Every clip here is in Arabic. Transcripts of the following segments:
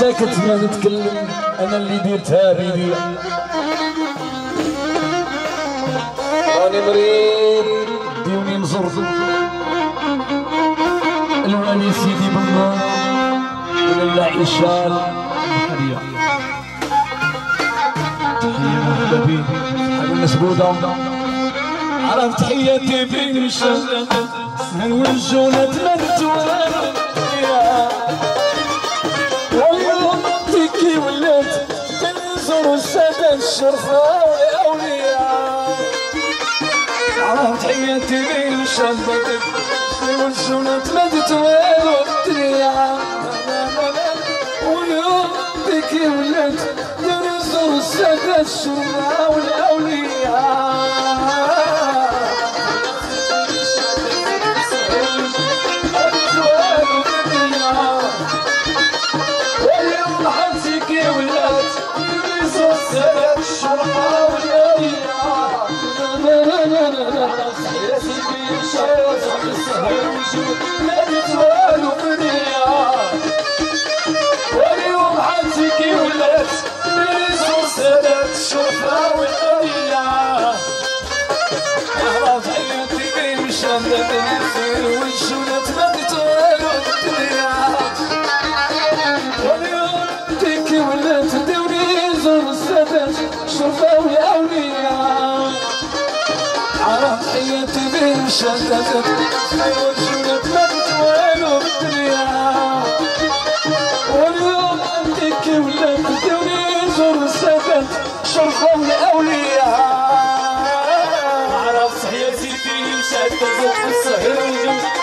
ساكت ما نتكلم. أنا اللي ديرتها بيدي راني مريض. ديوني مزرط الوالي سيدي بنا ولا عيشان تحية مسبودة عرفت حياتي بين الشمس والجونة تمنت الشرفة والأولياء. عرفت حياتي بين الشمس والجونة تمنت والدنيا واليوم ولات تنزر السادة الشرفة والأولياء يلبسوا السبت حياتي الشدات والجنة مدت والو بالدنيا واليوم تكي ولا تدوني زور السادات شرفة والأولياء عرفت حياتي بين الشدات والسهر والجنة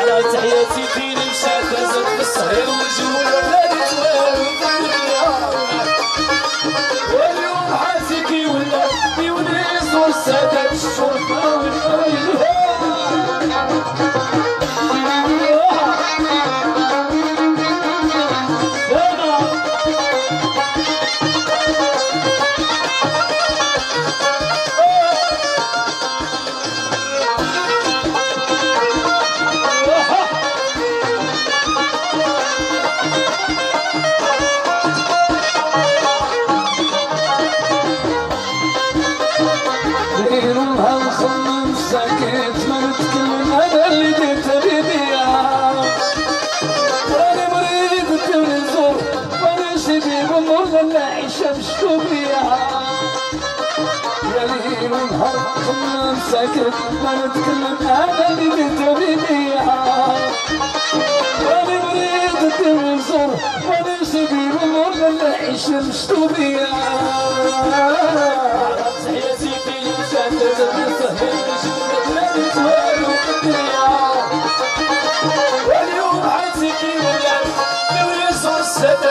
على تحياتي فين مشات تزت بالصهير والجولة لا تتوالو بالدنيا واليوم عاتقي ولا تديوني زور السادات الشهرة والأريا غير ساكت ما نتكلم أنا اللي درت بيديا وأنا مريض زور وأنا شديد النور لا عيشة مشكوك يا ليل ونهار ساكت ما نتكلم أنا اللي درت بيديا وأنا مريض زور وأنا شديد النور لا عيشة مشكوك Sete,